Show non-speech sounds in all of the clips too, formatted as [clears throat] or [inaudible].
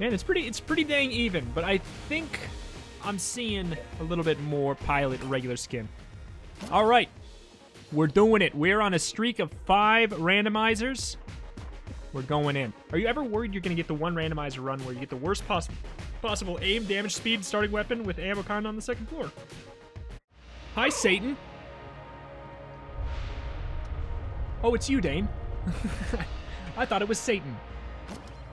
Man, it's pretty it's pretty dang even, but I think I'm seeing a little bit more pilot regular skin. All right. We're doing it. We're on a streak of five randomizers. We're going in. Are you ever worried you're going to get the one randomizer run where you get the worst poss possible aim, damage, speed, starting weapon with con on the second floor? Hi, Satan. Oh, it's you, Dane. [laughs] I thought it was Satan.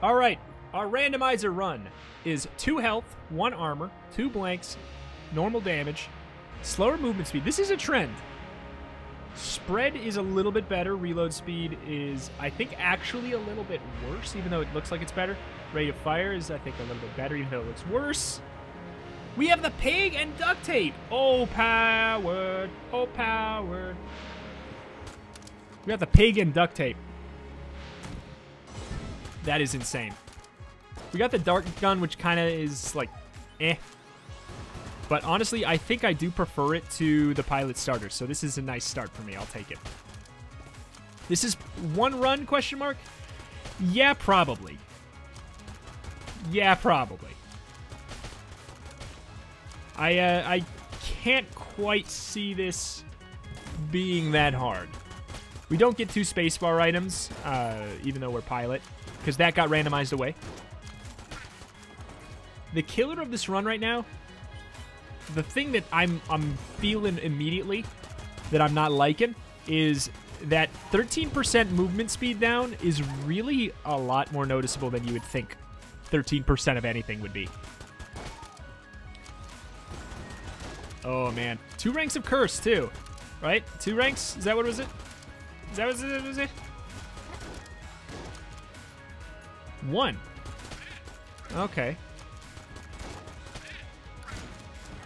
All right, our randomizer run is two health, one armor, two blanks, normal damage, slower movement speed. This is a trend. Spread is a little bit better. Reload speed is, I think, actually a little bit worse, even though it looks like it's better. Rate of fire is, I think, a little bit better, even though it looks worse. We have the pig and duct tape. Oh, powered. Oh, powered. We have the pig and duct tape. That is insane. We got the dart gun, which kind of is like, eh. But honestly, I think I do prefer it to the pilot starter. So this is a nice start for me. I'll take it. This is one run, question mark? Yeah, probably. Yeah, probably. I, uh, I can't quite see this being that hard. We don't get two spacebar items, uh, even though we're pilot, because that got randomized away. The killer of this run right now, the thing that I'm I'm feeling immediately that I'm not liking is that 13% movement speed down is really a lot more noticeable than you would think 13% of anything would be. Oh man, two ranks of curse too, right? Two ranks? Is that what was it? Is that what it was it? One. Okay.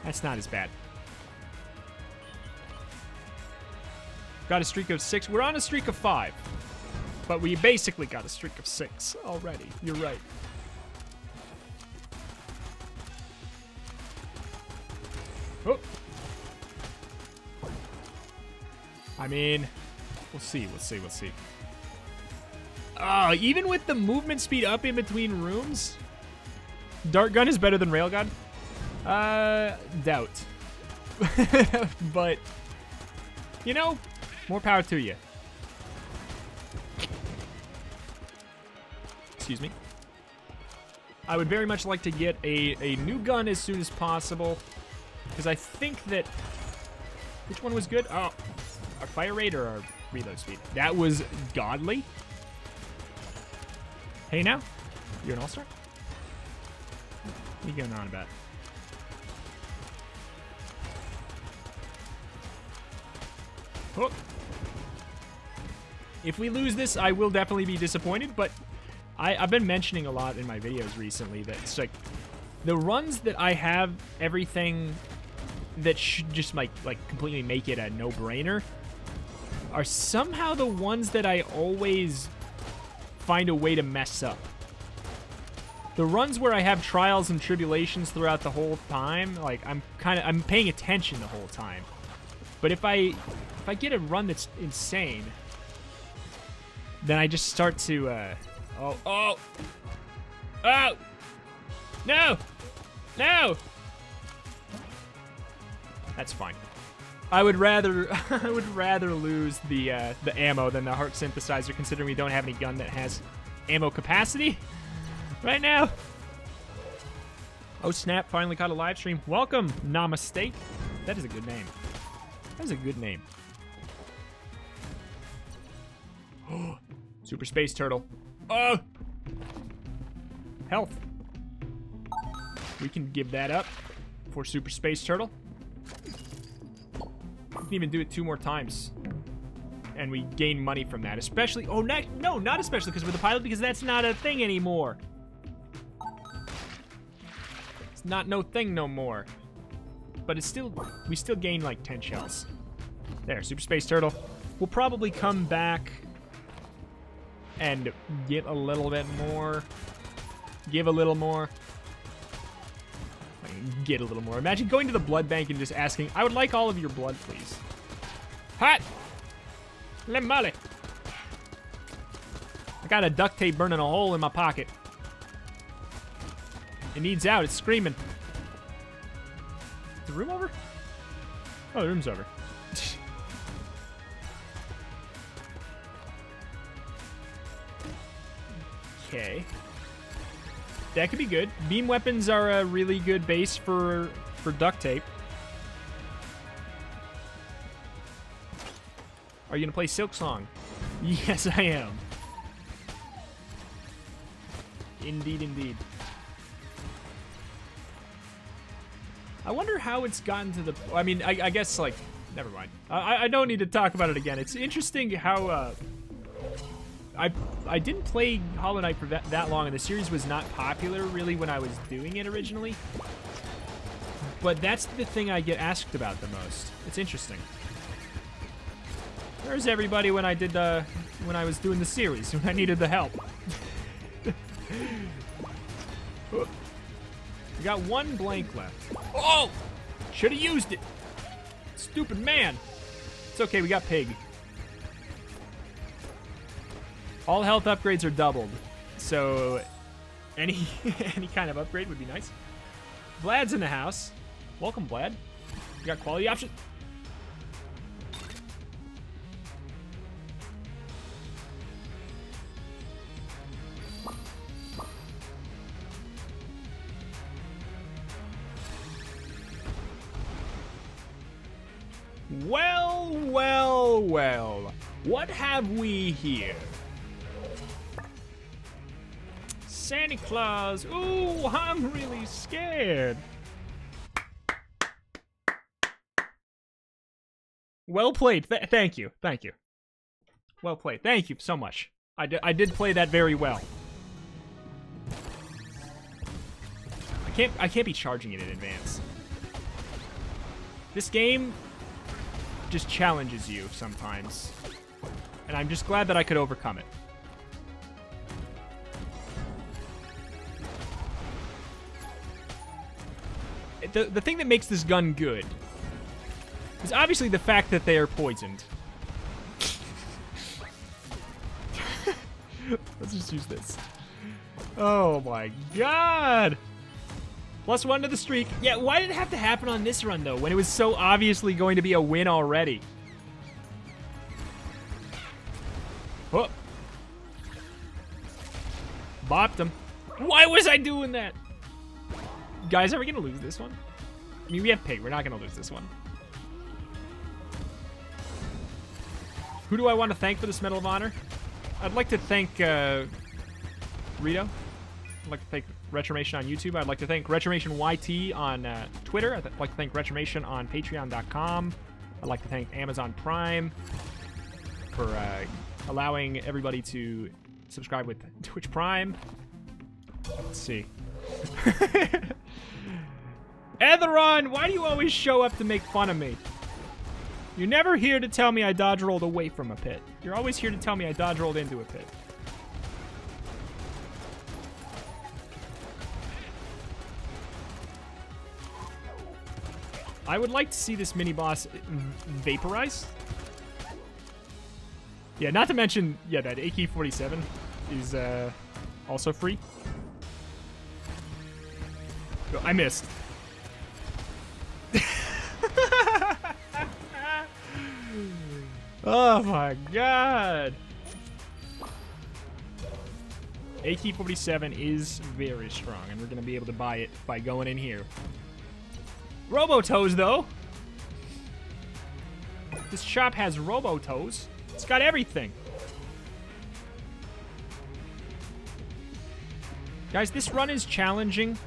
That's not as bad. Got a streak of six. We're on a streak of five. But we basically got a streak of six already. You're right. Oh. I mean, we'll see, we'll see, we'll see. Oh, even with the movement speed up in between rooms, Dart Gun is better than Railgun? Uh, doubt. [laughs] but, you know, more power to you. Excuse me. I would very much like to get a, a new gun as soon as possible. Because I think that... Which one was good? Oh, our fire rate or our reload speed? That was godly. Hey now, you're an all-star? What are you going on about? If we lose this, I will definitely be disappointed, but I, I've been mentioning a lot in my videos recently that it's like the runs that I have everything that should just like like completely make it a no-brainer are somehow the ones that I always find a way to mess up. The runs where I have trials and tribulations throughout the whole time, like I'm kind of I'm paying attention the whole time. But if I if I get a run that's insane, then I just start to uh oh oh oh no no that's fine. I would rather [laughs] I would rather lose the uh, the ammo than the heart synthesizer, considering we don't have any gun that has ammo capacity right now. Oh snap! Finally caught a live stream. Welcome, Namaste. That is a good name. That is a good name. [gasps] Super Space Turtle. Oh! Health. We can give that up for Super Space Turtle. We can even do it two more times. And we gain money from that. Especially... Oh, ne no, not especially because we're the pilot, because that's not a thing anymore. It's not no thing no more. But it's still... We still gain, like, 10 shells. There, Super Space Turtle. We'll probably come back and get a little bit more. Give a little more. Get a little more. Imagine going to the blood bank and just asking, I would like all of your blood, please. Hot! Lemale! I got a duct tape burning a hole in my pocket. It needs out. It's screaming. Room over? Oh, the room's over. okay. That could be good. Beam weapons are a really good base for for duct tape. Are you gonna play Silksong? [laughs] Yes, I am. Indeed, indeed. I wonder how it's gotten to the. I mean, I, I guess like, never mind. I, I don't need to talk about it again. It's interesting how uh, I I didn't play Hollow Knight for that, that long, and the series was not popular really when I was doing it originally. But that's the thing I get asked about the most. It's interesting. Where's everybody when I did the when I was doing the series [laughs] when I needed the help? [laughs] we got one blank left. Oh! Should have used it. Stupid man. It's okay, we got pig. All health upgrades are doubled, so any [laughs] any kind of upgrade would be nice. Vlad's in the house. Welcome, Vlad. You got quality option. What have we here? Santa Claus. Ooh, I'm really scared. Well played. Th thank you. Thank you. Well played. Thank you so much. I, I did play that very well. I can't I can't be charging it in advance. This game just challenges you sometimes. And I'm just glad that I could overcome it. The, the thing that makes this gun good is obviously the fact that they are poisoned. [laughs] Let's just use this. Oh my god! Plus one to the streak. Yeah, why did it have to happen on this run, though, when it was so obviously going to be a win already? Bopped him. Why was I doing that? Guys, are we to lose this one? I mean, we have Pig. We're not to lose this one. Who do I want to thank for this Medal of Honor? I'd like to thank uh, Rito. I'd like to thank Retromation on YouTube. I'd like to thank Retromation YT on uh, Twitter. I'd like to thank Retromation on Patreon.com. I'd like to thank Amazon Prime for uh, allowing everybody to subscribe with Twitch Prime. Let's see. [laughs] Etheron, why do you always show up to make fun of me? You're never here to tell me I dodge rolled away from a pit. You're always here to tell me I dodge rolled into a pit. I would like to see this mini boss vaporize. Yeah, not to mention, yeah, that AK-47 is uh, also free. I missed. [laughs] oh my god. AK-47 is very strong, and we're going to be able to buy it by going in here. Robo-Toes, though. This shop has Robo-Toes. It's got everything. Guys, this run is challenging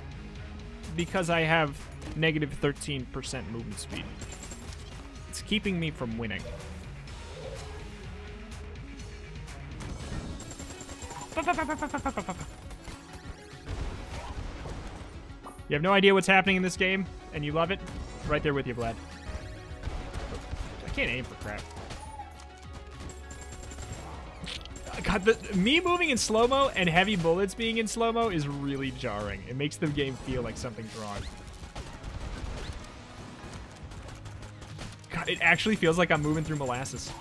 because I have negative 13% movement speed. It's keeping me from winning. You have no idea what's happening in this game? and you love it, right there with you, Vlad. I can't aim for crap. God, the, me moving in slow-mo and heavy bullets being in slow-mo is really jarring. It makes the game feel like something's wrong. God, it actually feels like I'm moving through molasses.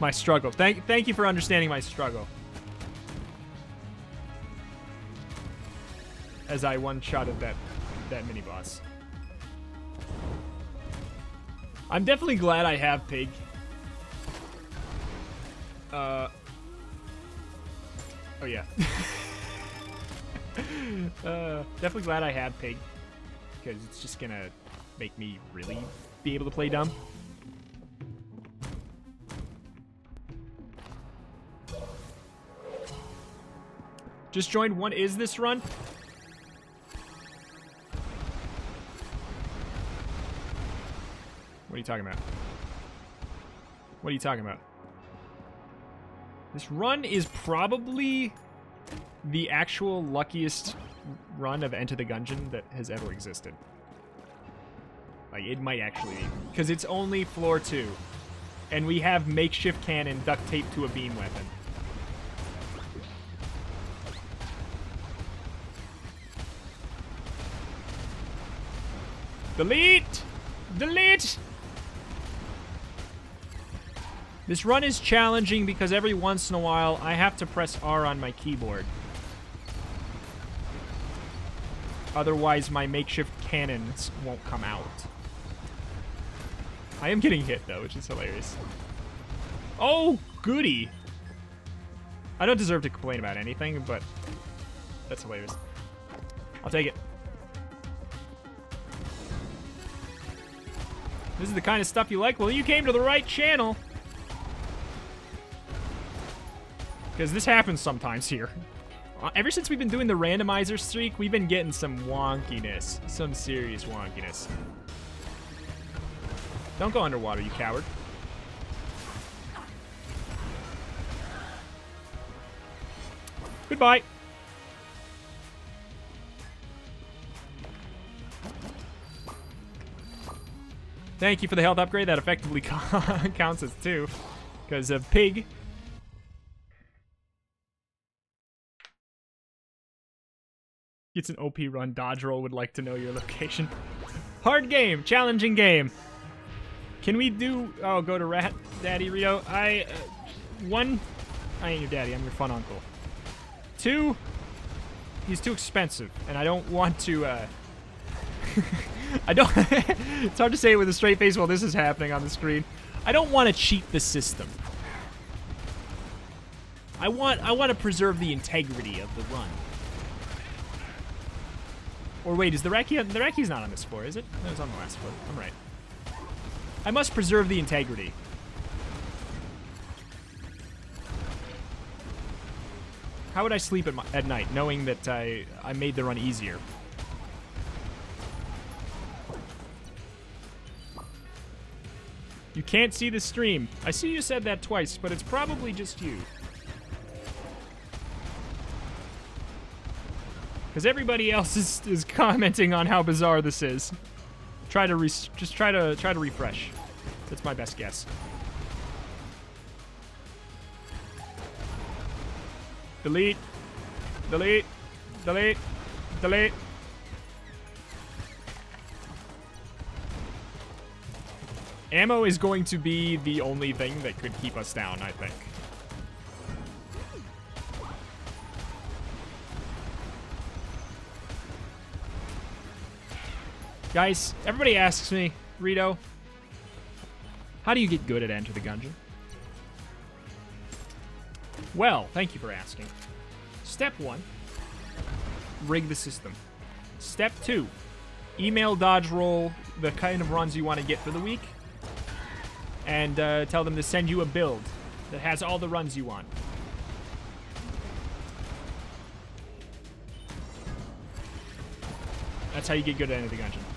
My struggle. Thank, thank you for understanding my struggle. as I one-shotted that that mini boss. I'm definitely glad I have pig. Uh. Oh yeah. [laughs] uh, definitely glad I have pig because it's just gonna make me really be able to play dumb. Just joined. What is this run? What are you talking about? What are you talking about? This run is probably the actual luckiest run of Enter the Gungeon that has ever existed. Like, it might actually be. Because it's only floor two. And we have makeshift cannon duct taped to a beam weapon. Delete! Delete! This run is challenging because every once in a while I have to press R on my keyboard. Otherwise my makeshift cannons won't come out. I am getting hit though, which is hilarious. Oh, goody! I don't deserve to complain about anything, but that's hilarious. I'll take it. This is the kind of stuff you like? Well, you came to the right channel. Because this happens sometimes here. Uh, ever since we've been doing the randomizer streak, we've been getting some wonkiness. Some serious wonkiness. Don't go underwater, you coward. Goodbye. Thank you for the health upgrade. That effectively [laughs] counts as two. Because of pig. It's an OP run. Dodge roll would like to know your location. Hard game. Challenging game. Can we do... Oh, go to Rat Daddy Rio. I... Uh, one... I ain't your daddy. I'm your fun uncle. Two... He's too expensive. And I don't want to... Uh, [laughs] I don't... [laughs] it's hard to say it with a straight face while this is happening on the screen. I don't want to cheat the system. I want I want to preserve the integrity of the run. Or wait, is the Reki the Reki's not on this floor, is it? No, it's on the last floor. I'm right. I must preserve the integrity. How would I sleep at, my, at night knowing that I I made the run easier? You can't see the stream. I see you said that twice, but it's probably just you. Because everybody else is, is commenting on how bizarre this is. Try to just try to try to refresh. That's my best guess. Delete. Delete. Delete. Delete. Ammo is going to be the only thing that could keep us down, I think. Guys, everybody asks me, Rito, how do you get good at Enter the Gungeon? Well, thank you for asking. Step one, rig the system. Step two, email dodge roll the kind of runs you want to get for the week and uh, tell them to send you a build that has all the runs you want. That's how you get good at anything, Gungeon.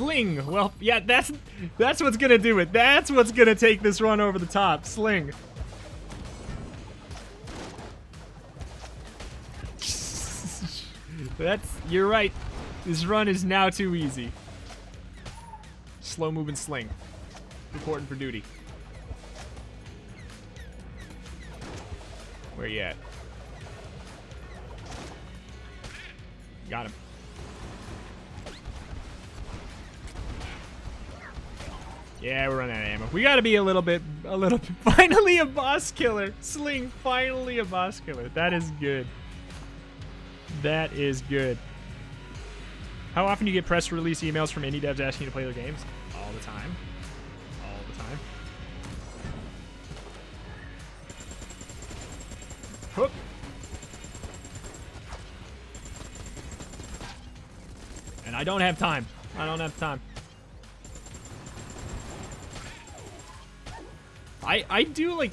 Sling. Well, yeah, that's that's what's gonna do it. That's what's gonna take this run over the top. Sling. [laughs] that's you're right. This run is now too easy. Slow moving sling. Reporting for duty. Where you at? Got him. Yeah, we're running out of ammo. We gotta be a little bit, a little bit. [laughs] Finally a boss killer. Sling, finally a boss killer. That is good. That is good. How often do you get press release emails from indie devs asking you to play their games? All the time. All the time. Hook. And I don't have time. I don't have time. I I do like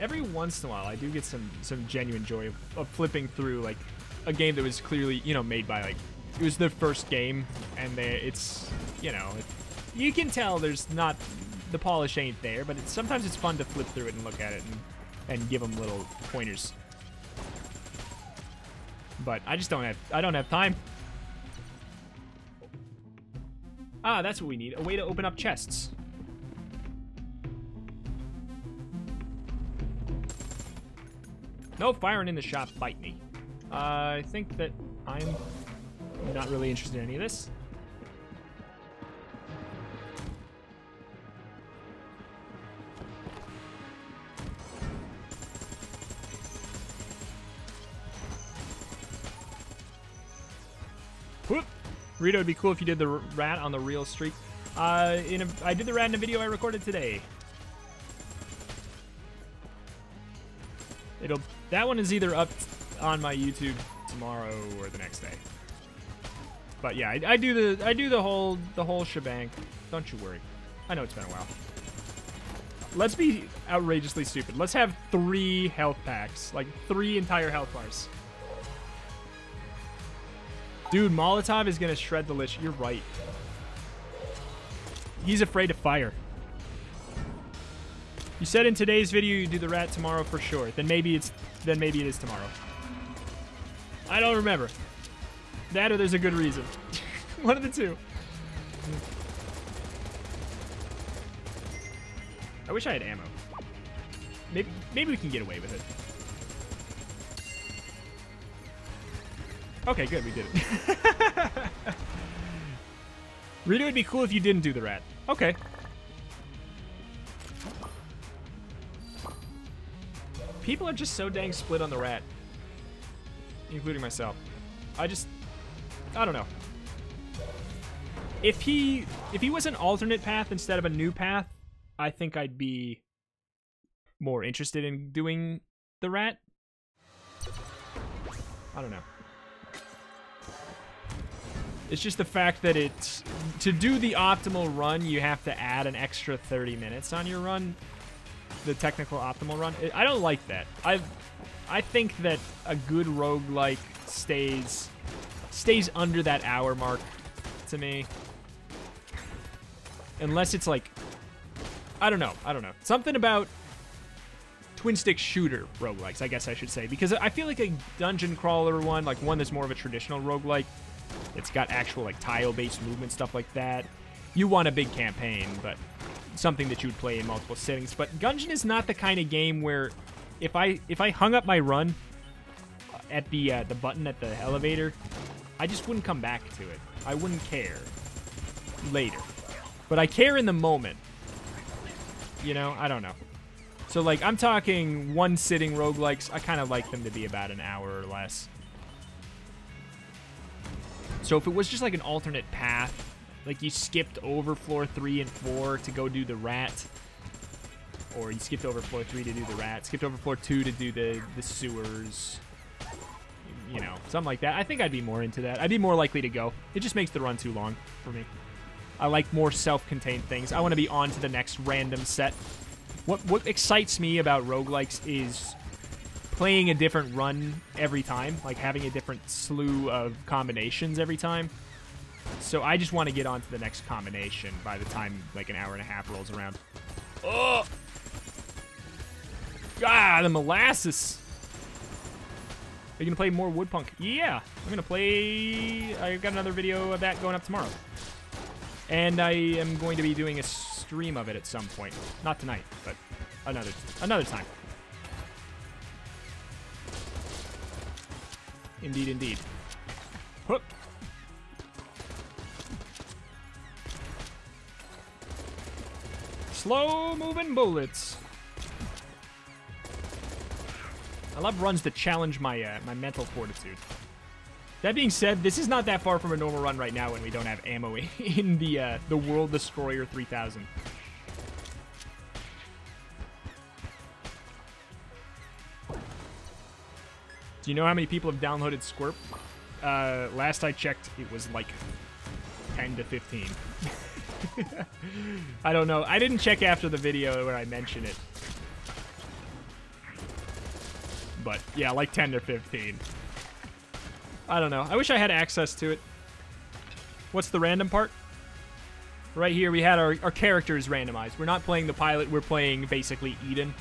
every once in a while I do get some some genuine joy of, of flipping through like a game that was clearly you know made by like it was their first game and they it's you know it, you can tell there's not the polish ain't there but it's sometimes it's fun to flip through it and look at it and and give them little pointers. But I just don't have I don't have time. Ah that's what we need a way to open up chests No firing in the shop, bite me. Uh, I think that I'm not really interested in any of this. Whoop! Rito, it'd be cool if you did the rat on the real streak. Uh, in a, I did the rat in a video I recorded today. It'll that one is either up on my YouTube tomorrow or the next day. But yeah, I, I, do the I do the whole the whole shebang. Don't you worry. I know it's been a while. Let's be outrageously stupid. Let's have three health packs, like three entire health bars. Dude, Molotov is gonna shred the lich. You're right. He's afraid to fire. You said in today's video you'd do the rat tomorrow for sure. Then maybe it's then maybe it is tomorrow. I don't remember. That or there's a good reason. [laughs] One of the two. I wish I had ammo. Maybe maybe we can get away with it. Okay, good, we did it. [laughs] Rito would be cool if you didn't do the rat. Okay. People are just so dang split on the rat. Including myself. I just... I don't know. If he... If he was an alternate path instead of a new path, I think I'd be more interested in doing the rat. I don't know. It's just the fact that it's... To do the optimal run, you have to add an extra 30 minutes on your run the technical optimal run. I don't like that. I I think that a good roguelike stays stays under that hour mark to me. Unless it's like I don't know. I don't know. Something about twin stick shooter roguelikes, I guess I should say. Because I feel like a dungeon crawler one, like one that's more of a traditional roguelike, it's got actual like tile-based movement, stuff like that. You want a big campaign, but something that you would play in multiple settings. But Gungeon is not the kind of game where if I if I hung up my run at the uh, the button at the elevator, I just wouldn't come back to it. I wouldn't care later. But I care in the moment. You know, I don't know. So like I'm talking one sitting roguelikes, I kind of like them to be about an hour or less. So if it was just like an alternate path like you skipped over floor three and four to go do the rat. Or you skipped over floor three to do the rat. Skipped over floor two to do the, the sewers. You know, something like that. I think I'd be more into that. I'd be more likely to go. It just makes the run too long for me. I like more self-contained things. I want to be on to the next random set. What what excites me about roguelikes is playing a different run every time, like having a different slew of combinations every time. So I just want to get on to the next combination by the time like an hour and a half rolls around. Oh! Ah, the molasses! Are you to play more Woodpunk? Yeah, I'm to play... I've got another video of that going up tomorrow. And I am going to be doing a stream of it at some point. Not tonight, but another another time. Indeed, indeed. Hook. Slow moving bullets. I love runs that challenge my uh, my mental fortitude. That being said, this is not that far from a normal run right now when we don't have ammo [laughs] in the uh, the World Destroyer 3000. Do you know how many people have downloaded Squirp? Uh, last I checked, it was like 10 to 15. [laughs] I don't know. I didn't check after the video where I mentioned it. But yeah, like 10 to 15. I don't know. I wish I had access to it. What's the random part? Right here, we had our, our characters randomized. We're not playing the pilot, we're playing basically Eden,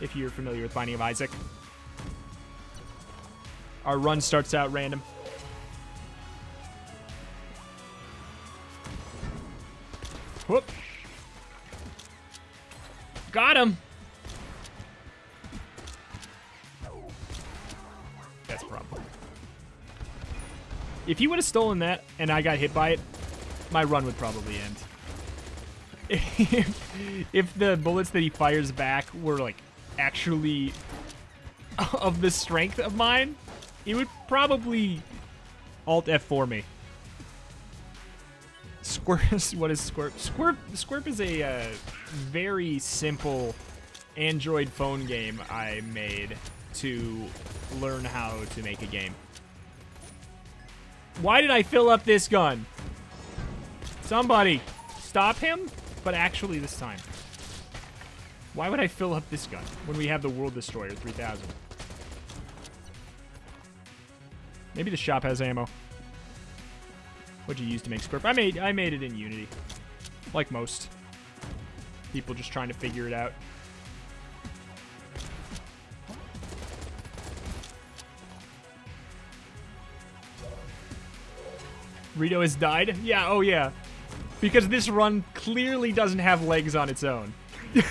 if you're familiar with Binding of Isaac. Our run starts out random. Whoop. Got him. That's problem. If he would have stolen that and I got hit by it, my run would probably end. If, [laughs] if the bullets that he fires back were like actually [laughs] of the strength of mine, it would probably alt F4 me. Squirp, [laughs] what is Squirp? Squirp, Squirp is a uh, very simple Android phone game I made to learn how to make a game. Why did I fill up this gun? Somebody, stop him, but actually this time. Why would I fill up this gun when we have the World Destroyer 3000? Maybe the shop has ammo. What'd you use to make Squirp? I made I made it in Unity. Like most. People just trying to figure it out. Rito has died? Yeah, oh yeah. Because this run clearly doesn't have legs on its own. [laughs]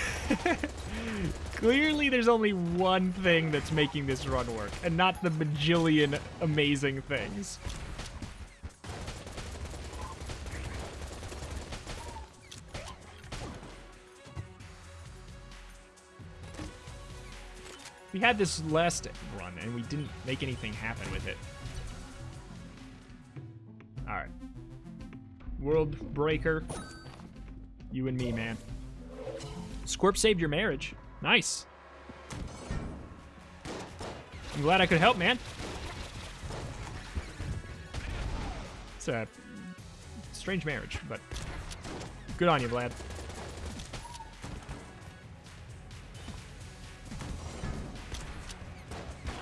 clearly there's only one thing that's making this run work, and not the bajillion amazing things. We had this last run, and we didn't make anything happen with it. Alright. World Breaker. You and me, man. Squirp saved your marriage. Nice. I'm glad I could help, man. It's a strange marriage, but good on you, Vlad.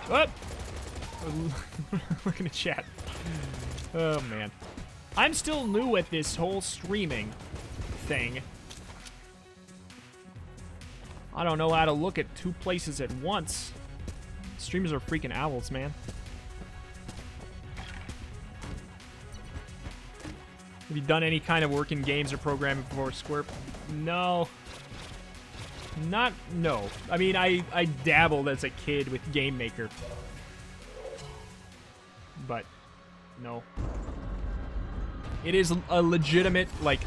What? [laughs] Looking at chat. Oh, man. I'm still new at this whole streaming thing. I don't know how to look at two places at once. Streamers are freaking owls, man. Have you done any kind of work in games or programming before, Squirp? No. Not, no. I mean, I, I dabbled as a kid with Game Maker. But, no. It is a legitimate, like,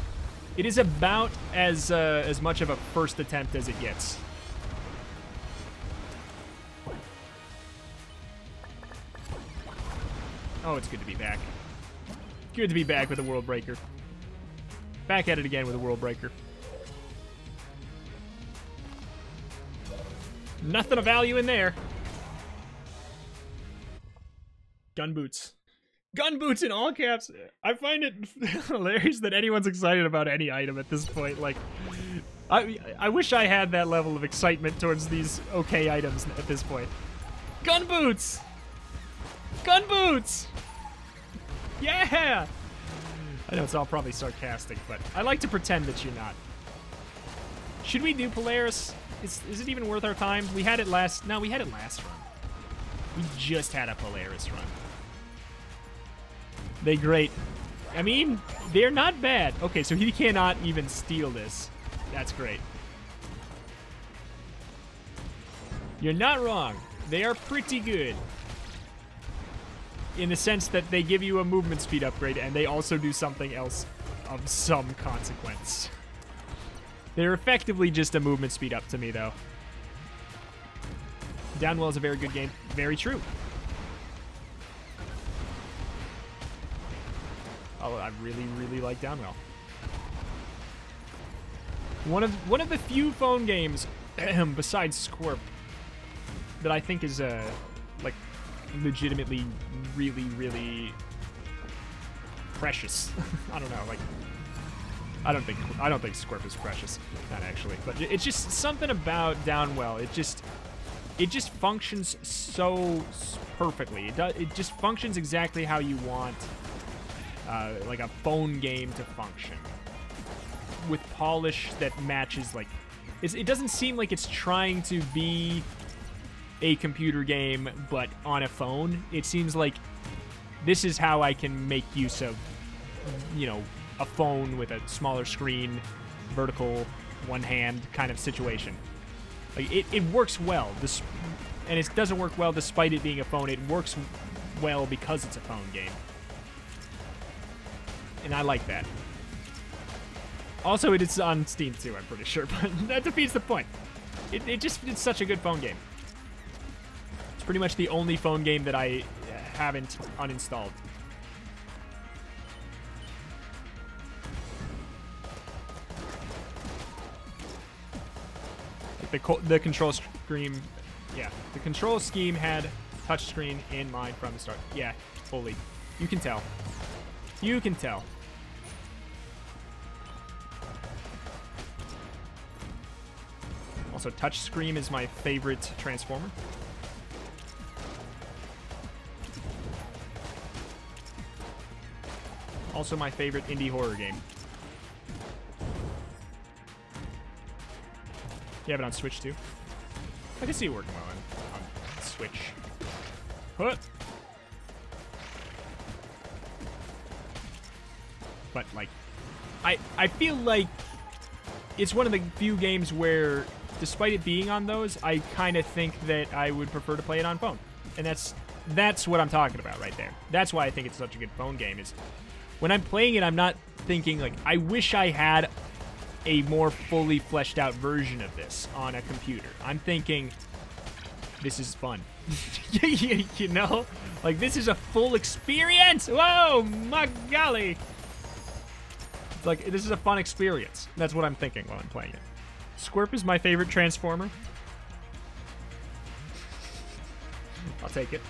it is about as, uh, as much of a first attempt as it gets. Oh, it's good to be back. Good to be back with a World Breaker. Back at it again with a World Breaker. Nothing of value in there. Gun boots. Gun boots in all caps. I find it [laughs] hilarious that anyone's excited about any item at this point. Like, I I wish I had that level of excitement towards these okay items at this point. Gun boots. Gun boots. Yeah. I know it's all probably sarcastic, but I like to pretend that you're not. Should we do Polaris? Is, is it even worth our time? We had it last... No, we had it last run. We just had a Polaris run. They great. I mean, they're not bad. Okay, so he cannot even steal this. That's great. You're not wrong. They are pretty good. In the sense that they give you a movement speed upgrade and they also do something else of some consequence. They're effectively just a movement speed up to me, though. Downwell is a very good game. Very true. Oh, I really, really like Downwell. One of one of the few phone games [clears throat] besides Squirp that I think is uh like legitimately really, really precious. [laughs] I don't know, like I don't think I don't think Squirp is precious, not actually, but it's just something about Downwell. It just it just functions so perfectly. It does. It just functions exactly how you want, uh, like a phone game to function, with polish that matches. Like, it doesn't seem like it's trying to be a computer game, but on a phone. It seems like this is how I can make use of, you know, a phone with a smaller screen, vertical, one hand kind of situation. Like it, it works well. This and it doesn't work well despite it being a phone. It works well because it's a phone game. And I like that. Also, it is on Steam too, I'm pretty sure, [laughs] but that defeats the point. It, it just it's such a good phone game. It's pretty much the only phone game that I haven't uninstalled. The the control scheme, yeah, the control scheme had touchscreen in mind from the start. Yeah, fully. You can tell. You can tell. Also, touchscreen is my favorite Transformer. Also my favorite indie horror game. You have it on Switch too? I can see it working well on, on Switch. Put. But like, I I feel like it's one of the few games where, despite it being on those, I kind of think that I would prefer to play it on phone, and that's that's what I'm talking about right there. That's why I think it's such a good phone game. Is when I'm playing it, I'm not thinking like I wish I had a more fully fleshed out version of this on a computer. I'm thinking this is fun. [laughs] you know? Like, this is a full experience! Whoa, my golly! It's like, this is a fun experience. That's what I'm thinking while I'm playing it. Squirp is my favorite Transformer. I'll take it.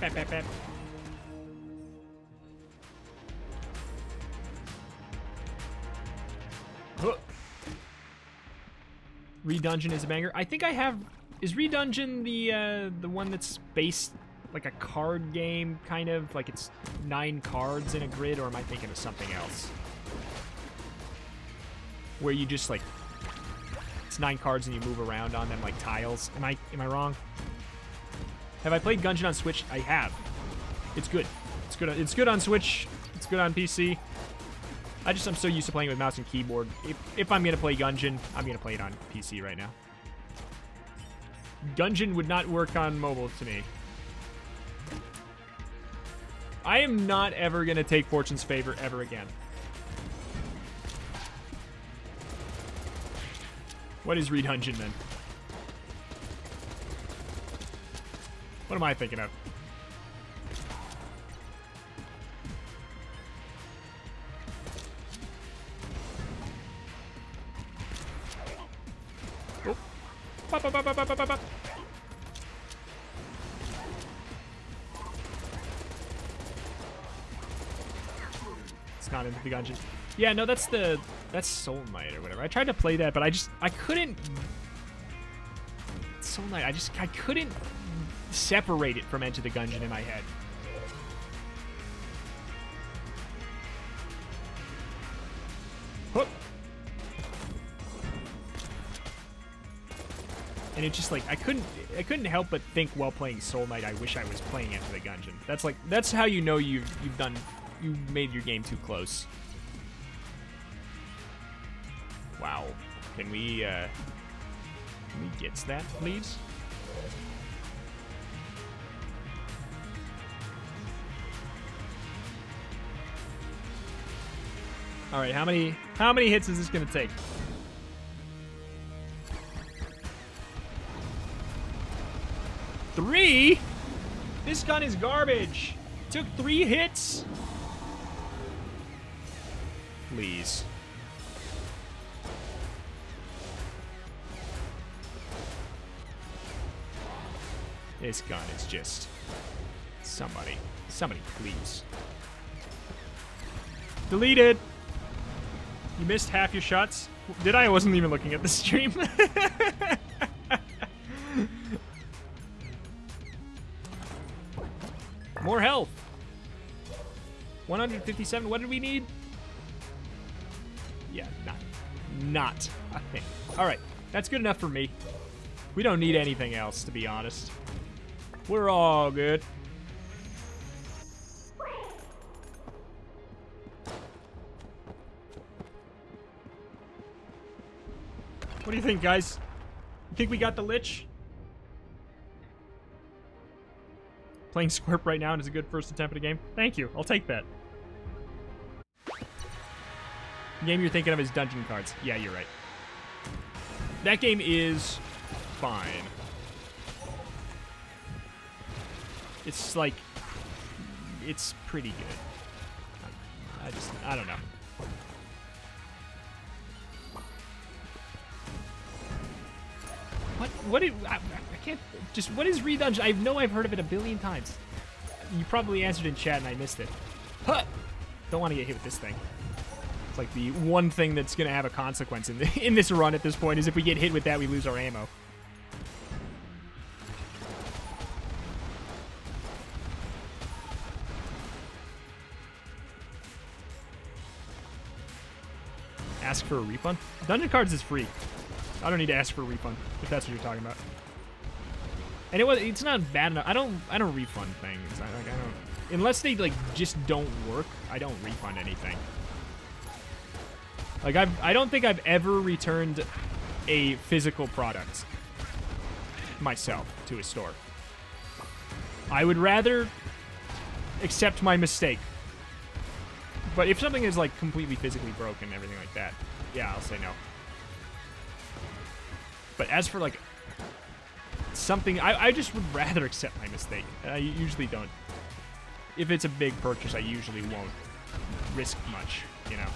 Bap, bap, bap. Redungeon is a banger. I think I have... Is Redungeon the, uh, the one that's based like a card game, kind of? Like it's nine cards in a grid, or am I thinking of something else? Where you just, like... It's nine cards and you move around on them like tiles. Am I, am I wrong? Have I played Gungeon on Switch? I have. It's good. It's good. It's good on Switch. It's good on PC. I just, I'm so used to playing with mouse and keyboard. If, if I'm going to play Gungeon, I'm going to play it on PC right now. Gungeon would not work on mobile to me. I am not ever going to take Fortune's Favor ever again. What is Redungeon then? What am I thinking of? It's not into the Gungeon. Yeah, no, that's the that's Soul Knight or whatever. I tried to play that, but I just I couldn't Soul Knight, I just I couldn't separate it from Enter the Gungeon in my head. And it just like I couldn't I couldn't help but think while playing Soul Knight I wish I was playing Enter the Gungeon. That's like that's how you know you've you've done you made your game too close. Wow. Can we uh can we get that please? All right, how many how many hits is this gonna take? Three? This gun is garbage. Took three hits. Please. This gun is just... Somebody. Somebody, please. Deleted! You missed half your shots? Did I? I wasn't even looking at the stream. [laughs] 157. What did we need? Yeah, not, not a thing. All right, that's good enough for me. We don't need anything else, to be honest. We're all good. What do you think, guys? You think we got the Lich? Playing Squirp right now and is a good first attempt at a game. Thank you. I'll take that. Game you're thinking of is Dungeon Cards. Yeah, you're right. That game is fine. It's like, it's pretty good. I just, I don't know. What, what, did, I, I can't, just, what is Redungeon? I know I've heard of it a billion times. You probably answered in chat and I missed it. Huh! Don't want to get hit with this thing. It's like the one thing that's going to have a consequence in, the, [laughs] in this run at this point is if we get hit with that, we lose our ammo. Ask for a refund? Dungeon Cards is free. I don't need to ask for a refund, if that's what you're talking about. And it was, it's not bad enough. I don't I don't refund things. I, like, I don't unless they like just don't work. I don't refund anything. Like I've I don't think I've ever returned a physical product myself to a store. I would rather accept my mistake. But if something is like completely physically broken and everything like that, yeah, I'll say no. But as for like something, I, I just would rather accept my mistake. I usually don't. If it's a big purchase, I usually won't risk much, you know.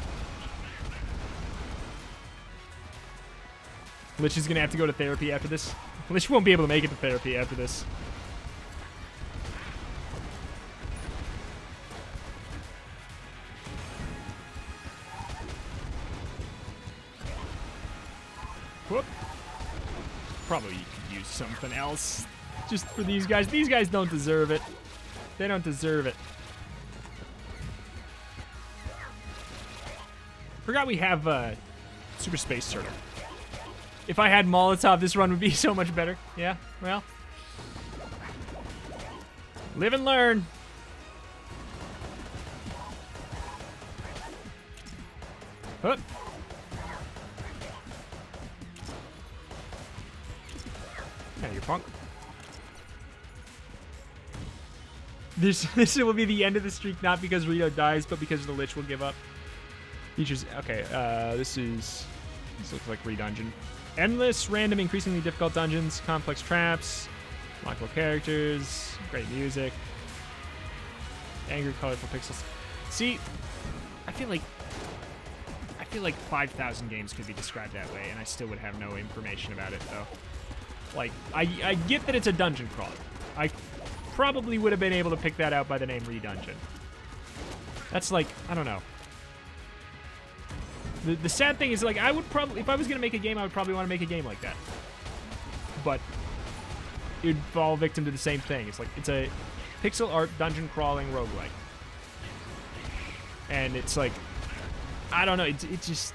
Lich is gonna have to go to therapy after this. Lich won't be able to make it to therapy after this. Whoop. Probably could use something else. Just for these guys. These guys don't deserve it. They don't deserve it. Forgot we have uh, Super Space Turtle. If I had Molotov, this run would be [laughs] so much better. Yeah, well. Live and learn. Hup. Yeah, you punk. This [laughs] this will be the end of the streak, not because Rito dies, but because the Lich will give up. Features. Okay, uh, this is. This looks like Redungeon. Endless, random, increasingly difficult dungeons, complex traps, lockable characters, great music, angry, colorful pixels. See, I feel like I feel like 5,000 games could be described that way, and I still would have no information about it, though. Like, I, I get that it's a dungeon crawler. I probably would have been able to pick that out by the name Redungeon. That's like, I don't know. The, the sad thing is, like, I would probably, if I was going to make a game, I would probably want to make a game like that. But would fall victim to the same thing. It's like, it's a pixel art dungeon crawling roguelike. And it's like, I don't know, it's, it's just,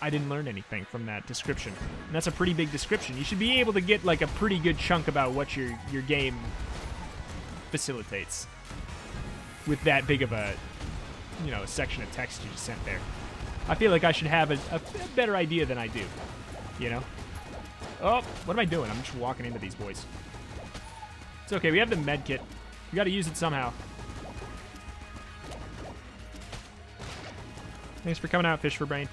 I didn't learn anything from that description. And that's a pretty big description. You should be able to get, like, a pretty good chunk about what your, your game facilitates with that big of a, you know, a section of text you just sent there. I feel like I should have a, a, better idea than I do. You know? Oh, what am I doing? I'm just walking into these boys. It's okay. We have the med kit. We got to use it somehow. Thanks for coming out, Fish for Brain.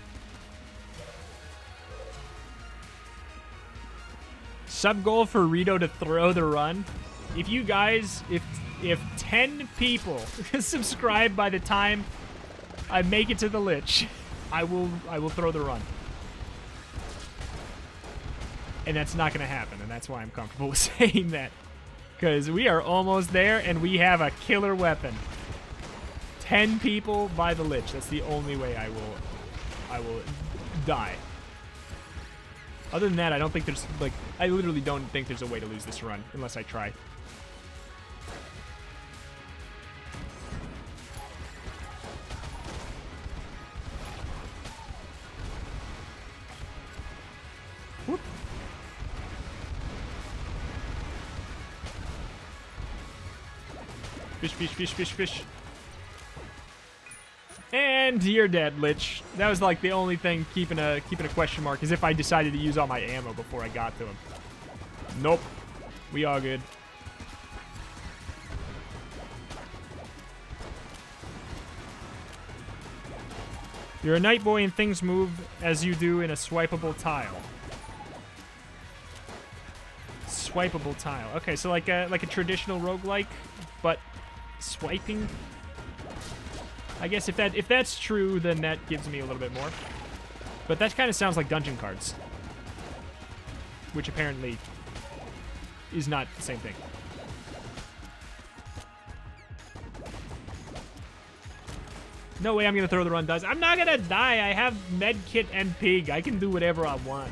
Sub goal for Rito to throw the run. If you guys, if if 10 people [laughs] subscribe by the time I make it to the Lich, [laughs] I will I will throw the run. And that's not going to happen, and that's why I'm comfortable [laughs] with saying that. Because we are almost there, and we have a killer weapon. 10 people by the Lich. That's the only way I will I will die. Other than that, I don't think there's, like, I literally don't think there's a way to lose this run, unless I try. Fish, fish, fish. And you're dead, Lich. That was like the only thing keeping a keeping a question mark is if I decided to use all my ammo before I got to him. Nope. We all good. You're a knight boy and things move as you do in a swipeable tile. Swipeable tile. Okay, so like a like a traditional roguelike, swiping I guess if that if that's true, then that gives me a little bit more. But that kind of sounds like dungeon cards. Which apparently is not the same thing. No way I'm going to throw the run dice. I'm not going to die. I have medkit and pig. I can do whatever I want.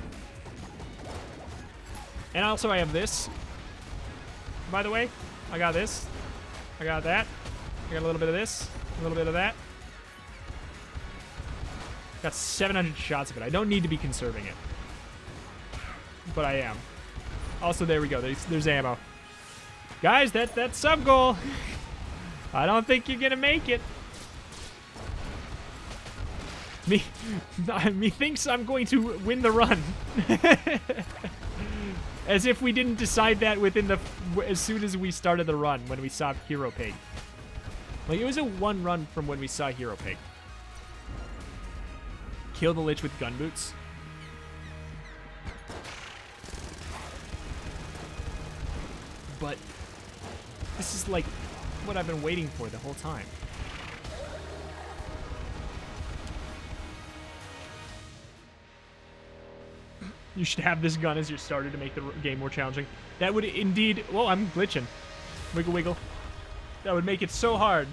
And also I have this. By the way, I got this. I got that. I got a little bit of this. A little bit of that. Got 700 shots of it. I don't need to be conserving it. But I am. Also, there we go. There's, there's ammo. Guys, that, that sub goal. [laughs] I don't think you're going to make it. Me, [laughs] me thinks I'm going to win the run. [laughs] as if we didn't decide that within the, as soon as we started the run when we saw Hero Pig. Like, it was a one run from when we saw Hero Pig. Kill the Lich with gun boots. But this is like what I've been waiting for the whole time. You should have this gun as your starter to make the game more challenging. That would indeed... Well, I'm glitching. Wiggle, wiggle. That would make it so hard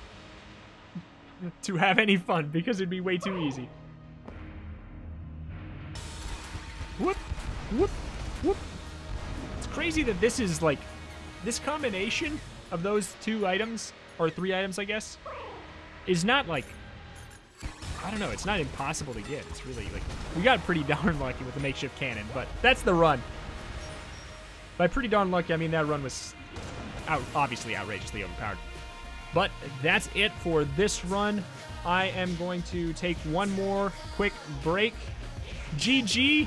[laughs] to have any fun because it'd be way too easy. Whoop, whoop, whoop. It's crazy that this is like, this combination of those two items, or three items, I guess, is not like, I don't know, it's not impossible to get. It's really like, we got pretty [laughs] darn lucky with the makeshift cannon, but that's the run. By pretty darn lucky, I mean that run was out, obviously outrageously overpowered. But that's it for this run. I am going to take one more quick break. GG